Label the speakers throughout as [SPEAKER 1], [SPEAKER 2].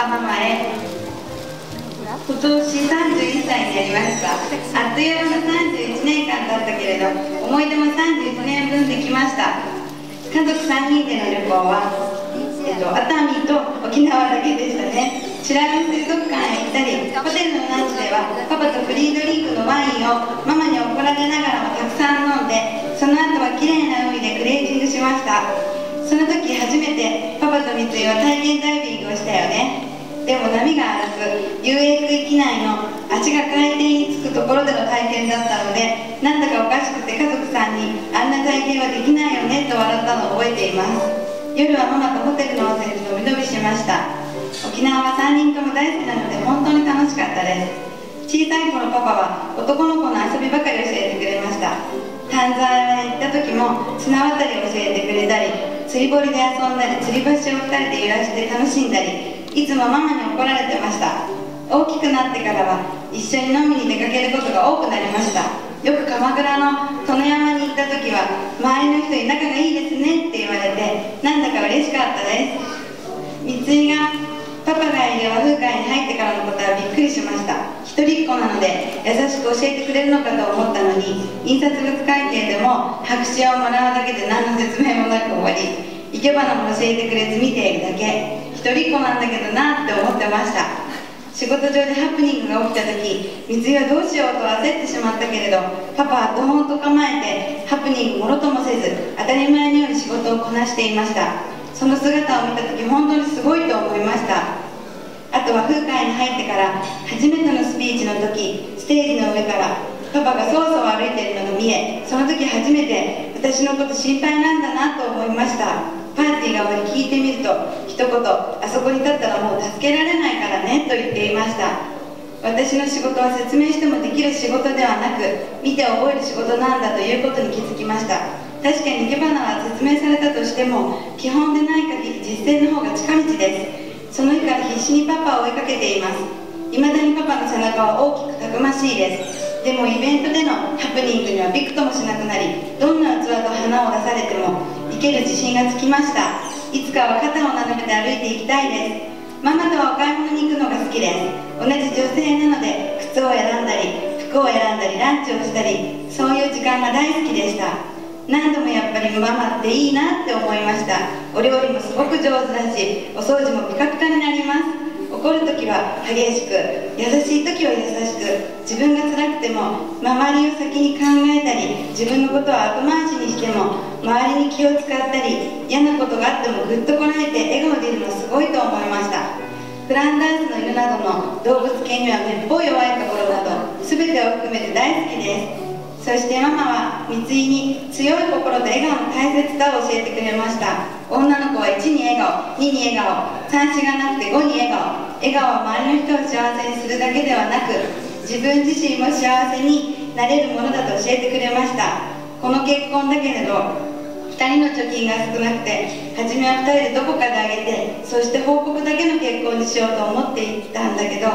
[SPEAKER 1] パママへ。今年31歳になりました。あっという間の31年間だったけれど思い出も31年分できました。家族3人での旅行は、えっと、熱海と沖縄だけでしたね。美ら海水族館へ行ったりホテルのランチではパパとフリードリンクのワインをママに怒られながらもたくさん飲んでその後は綺麗な海でクレージングしました。その時初めてパパと三井は体験ダイビングをしたよね。でも波が荒く遊泳区域内の足が海底につくところでの体験だったのでなんだかおかしくて家族さんにあんな体験はできないよねと笑ったのを覚えています。夜はママとホテルの温泉で伸び伸びしました。沖縄は3人とも大好きなので本当に楽しかったです。小さい頃パパは男の子の遊びばかり教えてくれました。丹沢へ行った時も綱渡りを教えてくれたり釣り堀で遊んだり吊り橋を2人で揺らして楽しんだりいつもママに怒られてました。大きくなってからは一緒に飲みに出かけることが多くなりました。よく鎌倉の殿山に行った時は周りの人に仲がいいですねって言われてなんだか嬉しかったです。三井がパパがいる和風会に入ってからのことはびっくりしました。一人っ子なので優しく教えてくれるのかと思ったのに印刷物関係でも白紙をもらうだけで何の説明もなく終わり生け花も教えてくれず見ているだけ。一人っ子なんだけどなって思ってました。仕事上でハプニングが起きた時水井はどうしようと焦ってしまったけれどパパはドーンと構えてハプニングもろともせず当たり前のように仕事をこなしていました。その姿を見た時本当にすごいと思いました。あとは風会に入ってから初めてのスピーチの時ステージの上からパパがそわそわ歩いているのが見えその時初めて私のこと心配なんだなと思いました。パーティーが終わり聞いてみると一言あそこに立ったらもう助けられないからねと言っていました。私の仕事は説明してもできる仕事ではなく見て覚える仕事なんだということに気づきました。確かに生け花は説明されたとしても基本でない限り実践の方が近道です。その日から必死にパパを追いかけています。未だにパパの背中は大きくたくましいです。でもイベントでのハプニングにはびくともしなくなりどんな器と花を出されても生ける自信がつきました。いつかは肩を並べて歩いていきたいです。ママとはお買い物に行くのが好きです。同じ女性なので靴を選んだり服を選んだりランチをしたりそういう時間が大好きでした。何度もやっぱりママっていいなって思いました。お料理もすごく上手だしお掃除もピカピカになります。怒る時は激しく優しい時は優しく自分が辛くても周りを先に考えたり自分のことを後回しにしても周りに気を使ったり嫌なことがあってもぐっとこらえて笑顔でいるのすごいと思いました。フランダースの犬などの動物系にはめっぽう弱いところなど全てを含めて大好きです。そしてママは三井に強い心と笑顔の大切さを教えてくれました。女の子は1に笑顔2に笑顔3子がなくて5に笑顔。笑顔は周りの人を幸せにするだけではなく自分自身も幸せになれるものだと教えてくれました。この結婚だけれど2人の貯金が少なくて初めは2人でどこかであげてそして報告だけの結婚にしようと思っていたんだけど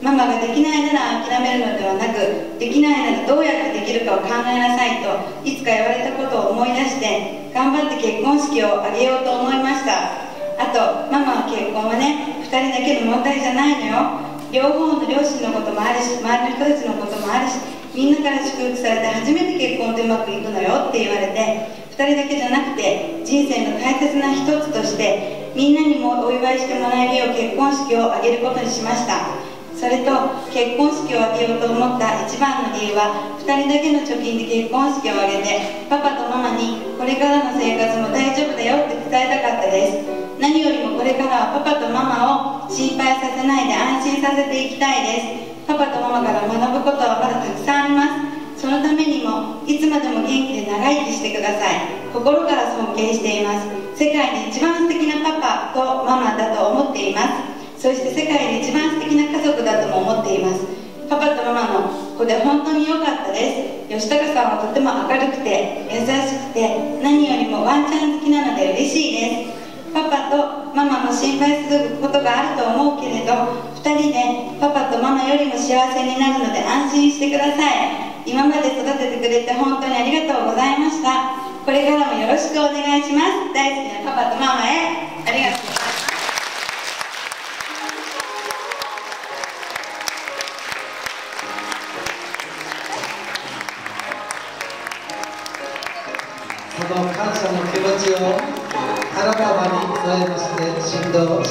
[SPEAKER 1] ママができないなら諦めるのではなくできないならどうやってできるかを考えなさいといつか言われたことを思い出して頑張って結婚式を挙げようと思いました。あとママは結婚はね2人だけの問題じゃないのよ。両方の両親のこともあるし周りの人たちのこともあるしみんなから祝福されて初めて結婚ってうまくいくのよって言われて2人だけじゃなくて人生の大切な一つとしてみんなにもお祝いしてもらえるよう結婚式を挙げることにしました。それと結婚式を挙げようと思った一番の理由は2人だけの貯金で結婚式を挙げてパパとママにこれからの生活も大丈夫だよって伝えたかったです。何よりもこれからはパパとママを心配させないで安心させていきたいです。パパとママから学ぶことはまだたくさんありますそのためにもいつまでも元気で長生きしてください心から尊敬しています世界で一番素敵なパパとママだと思っています。そして世界で一番素敵な家族だとも思っています。パパとママの子で本当に良かったです。吉高さんはとても明るくて優しくて何よりもワンちゃん好きなので嬉しいです。パパとママも心配することがあると思うけれど2人でパパとママよりも幸せになるので安心してください。今まで育ててくれて本当にありがとうございました。これからもよろしくお願いします。大好きなパパとママへ。ありがとうございます。
[SPEAKER 2] この感謝の気持ちを花束に添えまして振動